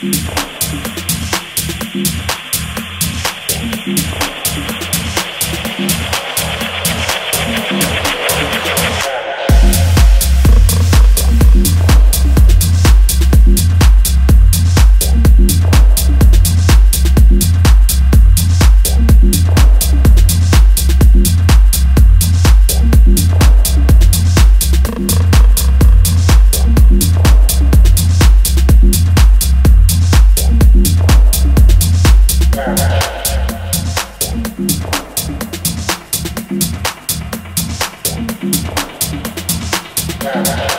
Thank. Yeah.